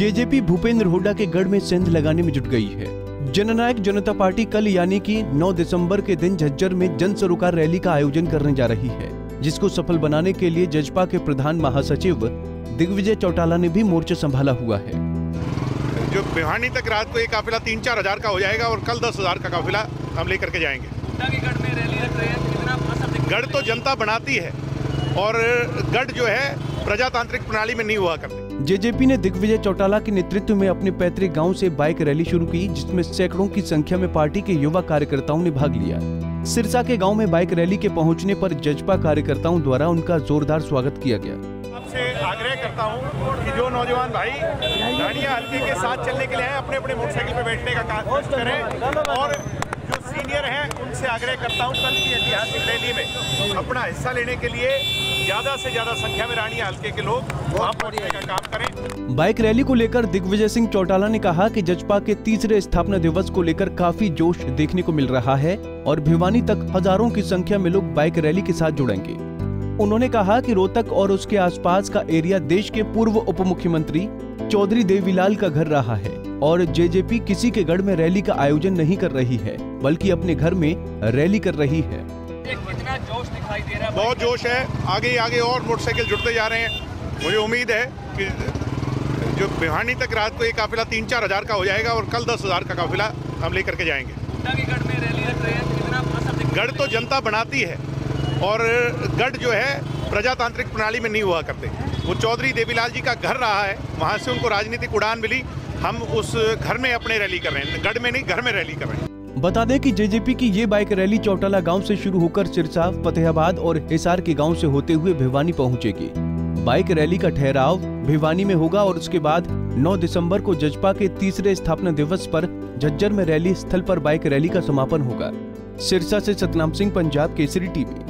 JJP Bhupendra Hooda के गढ़ में सेंध लगाने में जुट गई है। जननायक जनता पार्टी कल यानी कि 9 दिसंबर के दिन झज्जर में जन सरोकार रैली का आयोजन करने जा रही है जिसको सफल बनाने के लिए जजपा के प्रधान महासचिव दिग्विजय चौटाला ने भी मोर्चा संभाला हुआ है। जो भिवानी तक रात को एक काफिला तीन चार हज़ार का हो जाएगा और कल दस हज़ार का काफिला हम लेकर के जाएँगे। गढ़ तो जनता बनाती है और गढ़ जो है प्रजातांत्रिक प्रणाली में नहीं हुआ करते। जेजेपी ने दिग्विजय चौटाला के नेतृत्व में अपने पैतृक गाँव से बाइक रैली शुरू की, जिसमें सैकड़ों की संख्या में पार्टी के युवा कार्यकर्ताओं ने भाग लिया। सिरसा के गाँव में बाइक रैली के पहुँचने पर जजपा कार्यकर्ताओं द्वारा उनका जोरदार स्वागत किया गया। आपसे आग्रह करता हूँ कि जो नौजवान भाई गाड़ियाँ हल्के के साथ चलने के लिए अपने अपने मोटरसाइकिल पे बैठने का कोशिश करें और सीनियर हैं उनसे आग्रह करता हूँ कल की ऐतिहासिक रैली में अपना हिस्सा लेने के लिए ज़्यादा से ज़्यादा संख्या में रानिया हल्के के लोग वहाँ पहुँचने का काम करें। बाइक रैली को लेकर दिग्विजय सिंह चौटाला ने कहा कि जजपा के तीसरे स्थापना दिवस को लेकर काफ़ी जोश देखने को मिल रहा है और भिवानी तक हज़ारों की संख्या में लोग बाइक रैली के साथ जुड़ेंगे। उन्होंने कहा कि रोहतक और उसके आसपास का एरिया देश के पूर्व उप मुख्यमंत्री चौधरी देवीलाल का घर रहा है। और जेजेपी किसी के गढ़ में रैली का आयोजन नहीं कर रही है बल्कि अपने घर में रैली कर रही है। कितना जोश दिखाई दे रहा है। बहुत जोश है। आगे आगे और मोटरसाइकिल जुड़ते जा रहे हैं। मुझे उम्मीद है कि जो भिवानी तक रात को एक काफिला तीन चार हज़ार का हो जाएगा और कल दस हज़ार का काफिला हम लेकर के जाएँगे। गढ़ तो जनता बनाती है और गढ़ जो है प्रजातांत्रिक प्रणाली में नहीं हुआ करते। वो चौधरी देवीलाल जी का घर रहा है वहाँ से उनको राजनीतिक उड़ान मिली। हम उस घर में अपने रैली कर रहे हैं। गढ़ में नहीं, घर में रैली कर रहे हैं। बता दें कि जेजेपी की ये बाइक रैली चौटाला गाँव से शुरू होकर सिरसा, फतेहाबाद और हिसार के गाँव से होते हुए भिवानी पहुंचेगी। बाइक रैली का ठहराव भिवानी में होगा और उसके बाद 9 दिसंबर को जजपा के तीसरे स्थापना दिवस पर झज्जर में रैली स्थल पर बाइक रैली का समापन होगा। सिरसा से सतनाम सिंह, पंजाब केसरी टीवी।